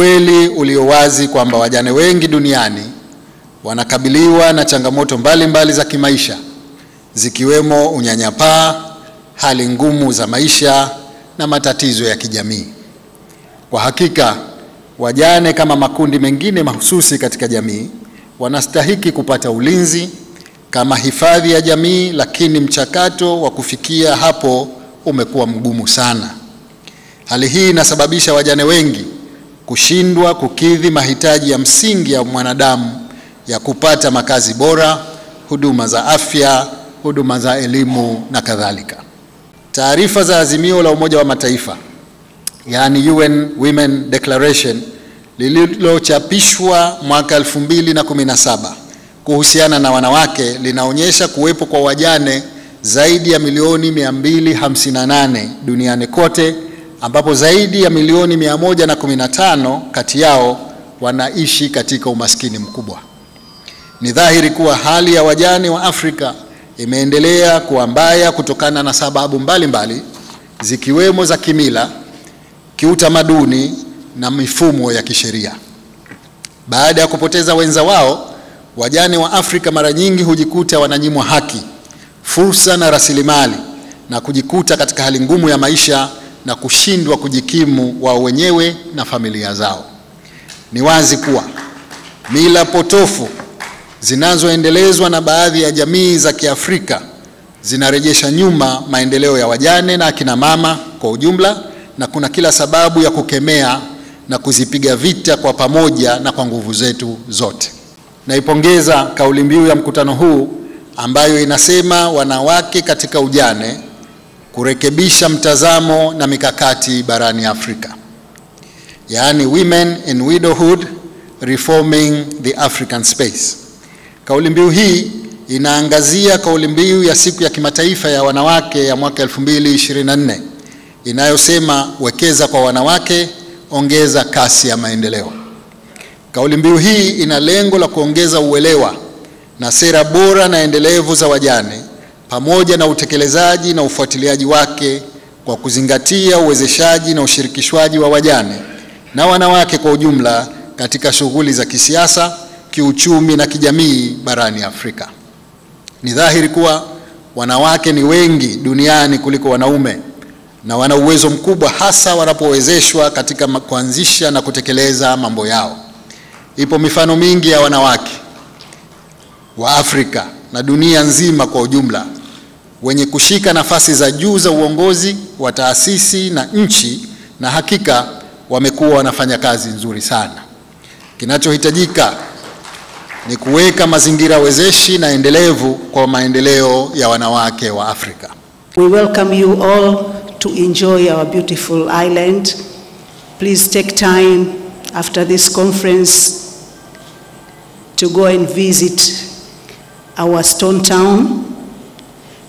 ukweli ulio wazi kwamba wajane wengi duniani wanakabiliwa na changamoto mbalimbali mbali za kimaisha zikiwemo unyanyapaa, hali ngumu za maisha na matatizo ya kijamii. Kwa hakika, wajane kama makundi mengine mahususi katika jamii wanastahiki kupata ulinzi kama hifadhi ya jamii, lakini mchakato wa kufikia hapo umekuwa mgumu sana. Hali hii inasababisha wajane wengi kushindwa kukidhi mahitaji ya msingi ya mwanadamu ya kupata makazi bora, huduma za afya, huduma za elimu na kadhalika. Taarifa za azimio la Umoja wa Mataifa yaani UN Women Declaration lililochapishwa mwaka 2017 kuhusiana na wanawake linaonyesha kuwepo kwa wajane zaidi ya milioni 258 duniani kote ambapo zaidi ya milioni 115 kati yao wanaishi katika umaskini mkubwa. Ni dhahiri kuwa hali ya wajane wa Afrika imeendelea kuwa mbaya kutokana na sababu mbalimbali mbali, zikiwemo za kimila, kiutamaduni na mifumo ya kisheria. Baada ya kupoteza wenza wao, wajane wa Afrika mara nyingi hujikuta wananyimwa haki, fursa na rasilimali na kujikuta katika hali ngumu ya maisha na kushindwa kujikimu wao wenyewe na familia zao. Ni wazi kuwa mila potofu zinazoendelezwa na baadhi ya jamii za Kiafrika zinarejesha nyuma maendeleo ya wajane na akina mama kwa ujumla, na kuna kila sababu ya kukemea na kuzipiga vita kwa pamoja na kwa nguvu zetu zote. Naipongeza kauli mbiu ya mkutano huu ambayo inasema wanawake katika ujane, kurekebisha mtazamo na mikakati barani Afrika, yaani Women in Widowhood Reforming the African Space. Kauli mbiu hii inaangazia kauli mbiu ya siku ya kimataifa ya wanawake ya mwaka 2024 inayosema wekeza kwa wanawake, ongeza kasi ya maendeleo. Kauli mbiu hii ina lengo la kuongeza uelewa na sera bora na endelevu za wajane pamoja na utekelezaji na ufuatiliaji wake kwa kuzingatia uwezeshaji na ushirikishwaji wa wajane na wanawake kwa ujumla katika shughuli za kisiasa, kiuchumi na kijamii barani Afrika. Ni dhahiri kuwa wanawake ni wengi duniani kuliko wanaume na wana uwezo mkubwa hasa wanapowezeshwa katika kuanzisha na kutekeleza mambo yao. Ipo mifano mingi ya wanawake wa Afrika na dunia nzima kwa ujumla wenye kushika nafasi za juu za uongozi wa taasisi na nchi, na hakika wamekuwa wanafanya kazi nzuri sana. Kinachohitajika ni kuweka mazingira wezeshi na endelevu kwa maendeleo ya wanawake wa Afrika. We welcome you all to enjoy our beautiful island. Please take time after this conference to go and visit our stone town,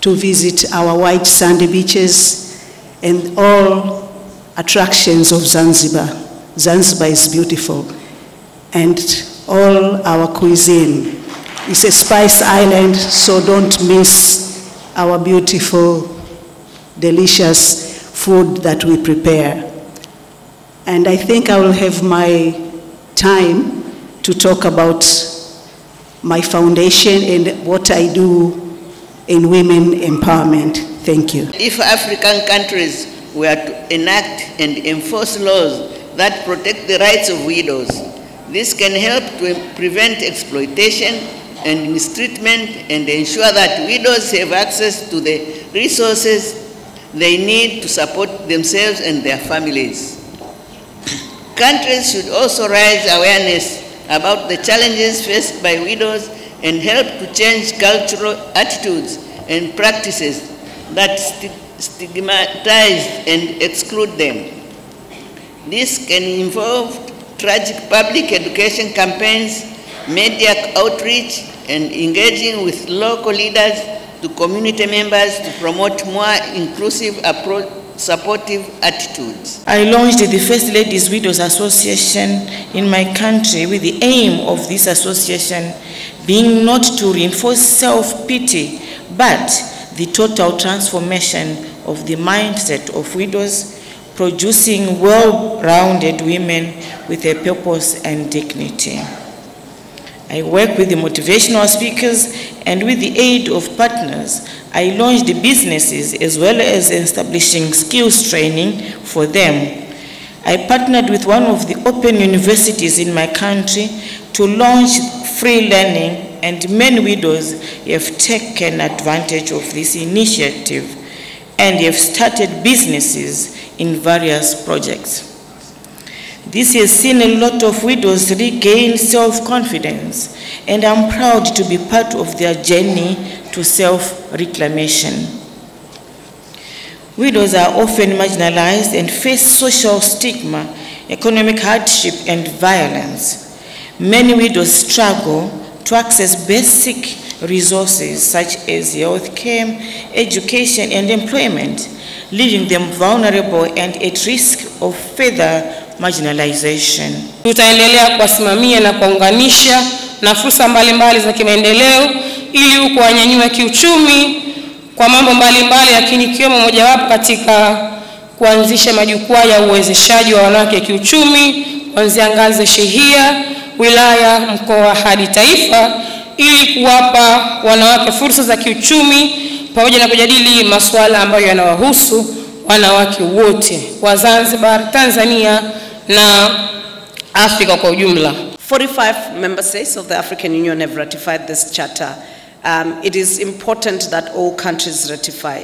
to visit our white sandy beaches and all attractions of Zanzibar. Zanzibar is beautiful and all our cuisine. It's a spice island, so don't miss our beautiful, delicious food that we prepare. And I think I will have my time to talk about my foundation and what I do in women empowerment. Thank you. If African countries were to enact and enforce laws that protect the rights of widows, this can help to prevent exploitation and mistreatment and ensure that widows have access to the resources they need to support themselves and their families. Countries should also raise awareness about the challenges faced by widows and help to change cultural attitudes and practices that stigmatize and exclude them. This can involve tragic public education campaigns, media outreach, and engaging with local leaders to community members to promote more inclusive approach supportive attitudes. I launched the First Ladies Widows Association in my country with the aim of this association being not to reinforce self-pity, but the total transformation of the mindset of widows, producing well-rounded women with a purpose and dignity. I work with the motivational speakers and with the aid of partners, I launched businesses as well as establishing skills training for them. I partnered with one of the open universities in my country to launch free learning and many widows have taken advantage of this initiative and have started businesses in various projects. This has seen a lot of widows regain self-confidence, and I'm proud to be part of their journey to self-reclamation. Widows are often marginalized and face social stigma, economic hardship, and violence. Many widows struggle to access basic resources such as health care, education, and employment, leaving them vulnerable and at risk of further marginalization. Tutaendelea kuwasimamia na kuwaunganisha na fursa mbalimbali za kimaendeleo ili kuwanyanyua kiuchumi kwa mambo mbalimbali, lakini ikiwemo mojawapo katika kuanzisha majukwaa ya uwezeshaji wa wanawake kiuchumi kuanzia ngazi ya shehia, wilaya, mkoa hadi taifa ili kuwapa wanawake fursa za kiuchumi pamoja na kujadili masuala ambayo yanawahusu wanawake wote wa Zanzibar, Tanzania na Afrika kwa ujumla. 45 member states of the African Union have ratified this charter. Um, it is important that all countries ratify.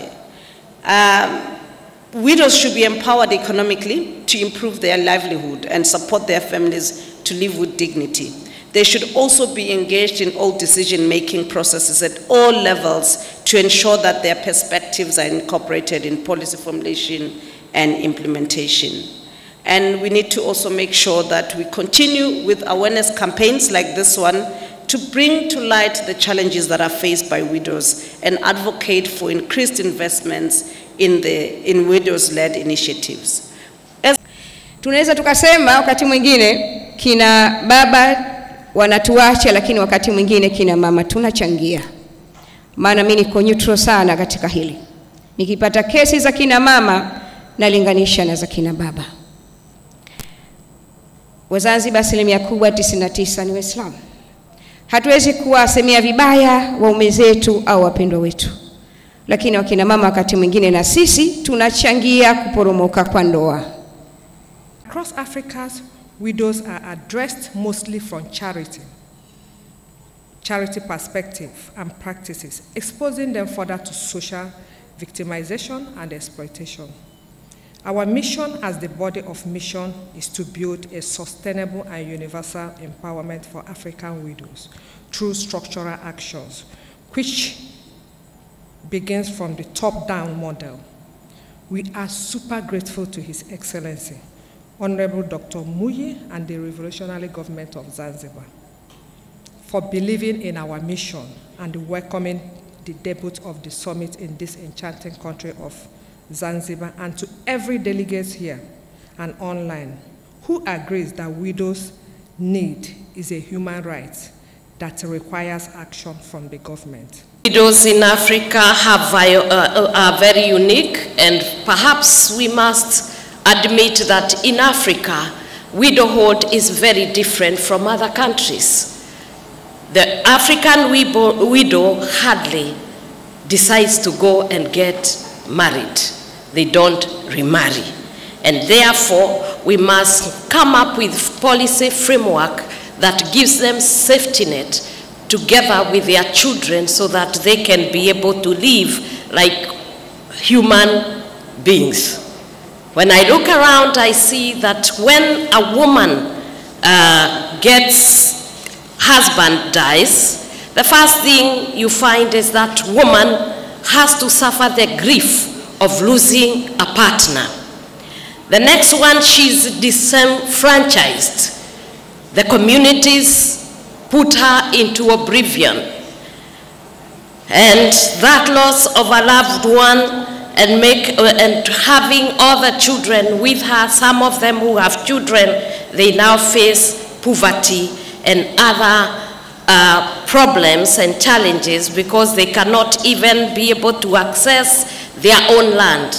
Um, widows should be empowered economically to improve their livelihood and support their families to live with dignity. They should also be engaged in all decision-making processes at all levels to ensure that their perspectives are incorporated in policy formulation and implementation. And we need to also make sure that we continue with awareness campaigns like this one to bring to light the challenges that are faced by widows and advocate for increased investments in, the, in widows-led initiatives. Tunaweza tukasema wakati mwingine kina baba wanatuacha, lakini wakati mwingine kina mama tunachangia. Maana mimi niko neutral sana katika hili. Nikipata kesi za kina mama nalinganisha na za kina baba. Wazanzibar asilimia kubwa 99 ni Waislamu. Hatuwezi kuwasemea vibaya waume zetu au wapendwa wetu, lakini wakina mama wakati mwingine na sisi tunachangia kuporomoka kwa ndoa. Across Africa, widows are addressed mostly from charity, charity perspective and practices, exposing them further to social victimization and exploitation. Our mission as the body of mission is to build a sustainable and universal empowerment for African widows through structural actions, which begins from the top-down model. We are super grateful to His Excellency, Honorable Dr. Mwinyi and the Revolutionary Government of Zanzibar for believing in our mission and welcoming the debut of the summit in this enchanting country of Zanzibar, and to every delegate here and online who agrees that widows' need is a human right that requires action from the government. Widows in Africa have, uh, are very unique, and perhaps we must admit that in Africa, widowhood is very different from other countries. The African widow hardly decides to go and get married. They don't remarry. And therefore, we must come up with policy framework that gives them safety net together with their children so that they can be able to live like human beings. When I look around, I see that when a woman uh, gets, husband dies, the first thing you find is that woman has to suffer the grief of losing a partner. The next one, she's disenfranchised. The communities put her into oblivion. And that loss of a loved one and, make, uh, and having other children with her, some of them who have children, they now face poverty and other uh, problems and challenges because they cannot even be able to access their own land.